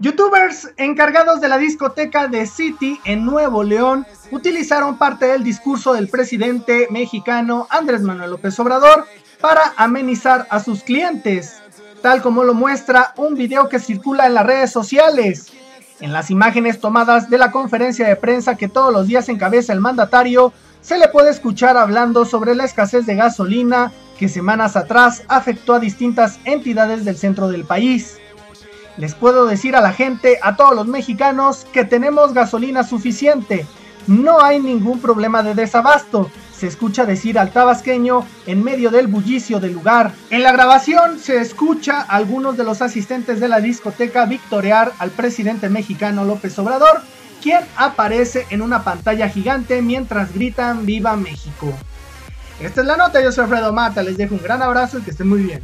Youtubers encargados de la discoteca de City en Nuevo León utilizaron parte del discurso del presidente mexicano Andrés Manuel López Obrador para amenizar a sus clientes, tal como lo muestra un video que circula en las redes sociales. En las imágenes tomadas de la conferencia de prensa que todos los días encabeza el mandatario, se le puede escuchar hablando sobre la escasez de gasolina que semanas atrás afectó a distintas entidades del centro del país. Les puedo decir a la gente, a todos los mexicanos, que tenemos gasolina suficiente. No hay ningún problema de desabasto. Se escucha decir al tabasqueño en medio del bullicio del lugar. En la grabación se escucha a algunos de los asistentes de la discoteca victorear al presidente mexicano López Obrador, quien aparece en una pantalla gigante mientras gritan Viva México. Esta es la nota, yo soy Alfredo Mata, les dejo un gran abrazo y que estén muy bien.